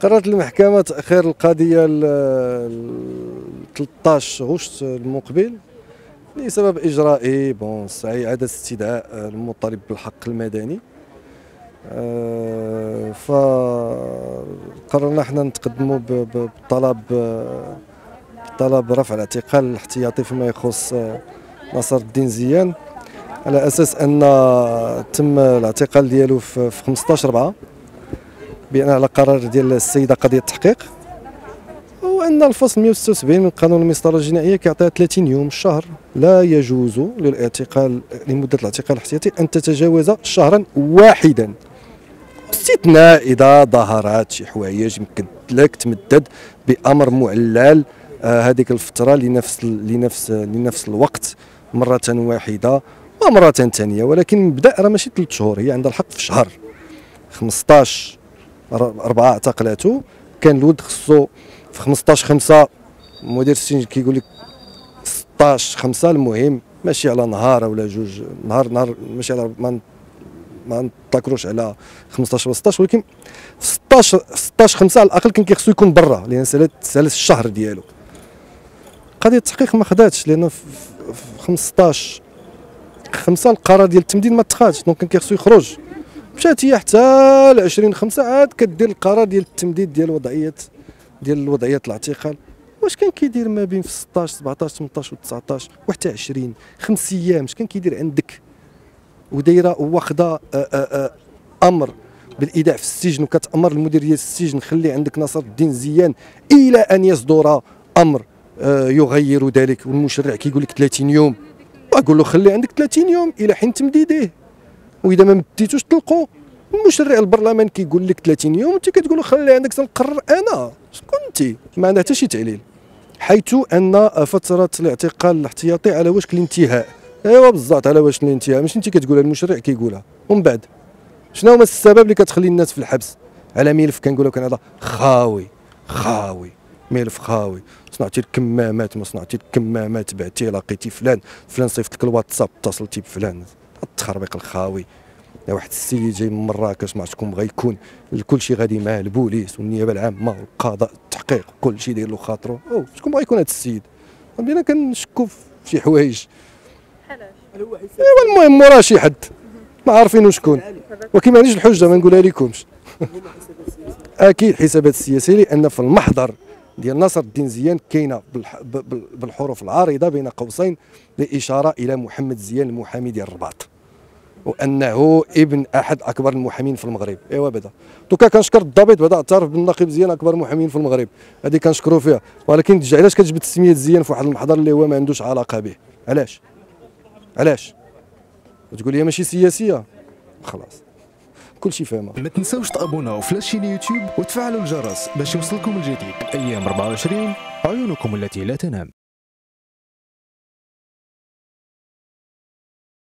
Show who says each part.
Speaker 1: قررت المحكمة تأخير القضية ل 13 غشت المقبل لسبب إجرائي بون إعادة استدعاء المطالب بالحق المدني. أه فقررنا إحنا نتقدموا بطلب طلب رفع الاعتقال الاحتياطي فيما يخص نصر الدين زيان على أساس أن تم الاعتقال ديالو في 15 4 بناء على قرار ديال السيدة قضية التحقيق وان الفصل 176 من قانون المسطرة الجنائية كيعطيها 30 يوم شهر. لا يجوز للاعتقال لمدة الاعتقال الاحتياطي أن تتجاوز شهرا واحدا. باستثناء إذا ظهرت شي حوايج يمكن لك تمدد بأمر معلل. هذيك الفترة لنفس لنفس لنفس الوقت مرة واحدة ومرة ثانية ولكن مبدأ راه ماشي ثلاث شهور هي عندها الحق في شهر 15 أربعة اعتقلاته كان الولد خصو في 15 5 مدير السجن كيقول لك 16 5 المهم ماشي على نهار ولا جوج نهار نهار ماشي على ما ما نتذكروش على 15 و 16 ولكن في 16 16 5 على الأقل كان كيخصو يكون برا لأن سالت الشهر ديالو. قضية التحقيق ما خداتش لأن في 15 5 القرار ديال التمديد ما اتخذش دونك كان كيخصو يخرج. مشات هي حتى ل 20 5 عاد كدير القرار ديال التمديد ديال وضعيه ديال وضعية الاعتقال. واش كان كيدير ما بين في 16 17 18 و 19 وحتى 20 خمس أيام اش كان كيدير عندك؟ ودايرة واخدة أمر بالإيداع في السجن وكتأمر المدير ديال السجن خلي عندك نصر الدين زيان إلى أن يصدر أمر يغير ذلك. والمشرع كيقول لك 30 يوم. واقول له خلي عندك 30 يوم إلى حين تمديديه وإذا ما مديتوش تلقوا المشرع البرلمان كيقول لك 30 يوم أنت كتقول له خلي عندك تنقرر أنا. شكون أنت؟ ما عندها حتى شي تعليل. حيث أن فترة الاعتقال الاحتياطي على وشك الانتهاء. ايوا بالضبط على وشك الانتهاء. ماشي أنت كتقولها المشرع كيقولها. ومن بعد شنو هما السبب اللي كتخلي الناس في الحبس؟ على ملف كنقول لك هذا خاوي خاوي ملف خاوي. صنعتي الكمامات ما صنعتي الكمامات بعتي لقيتي فلان فلان صيفط لك الواتساب اتصلتي بفلان. التخربيق الخاوي. واحد السيد جاي من مراكش ما عرفتش بغى يكون. كل شيء غادي معاه البوليس والنيابة العامة والقضاء التحقيق كل شيء داير له خاطرو أو شكون بغى يكون هذا السيد؟ بينا كنشكوا في شي حوايج. إيوا المهم مورا شي حد. ما عارفين شكون. ولكن ما عنديش الحجة ما نقولها لكمش أكيد حسابات سياسيه لأن في المحضر ديال نصر الدين زيان كاينة بالحروف العارضة بين قوسين لإشارة إلى محمد زيان المحامي ديال الرباط. وأنه ابن أحد أكبر المحامين في المغرب. إيوا بعدا دوكا كنشكر الضابط بعدا اعترف بالنقيب زيان أكبر المحامين في المغرب. هذه كنشكروا فيها. ولكن علاش كتجبد سميه زيان في واحد المحضر اللي هو ما عندوش علاقة به؟ علاش؟ علاش؟ تقول لي ماشي سياسية. خلاص. كل شيء فاهمه
Speaker 2: ما تنساوش تابوناو في لاشين يوتيوب وتفعلوا الجرس باش يوصلكم الجديد. أيام 24 عيونكم التي لا تنام.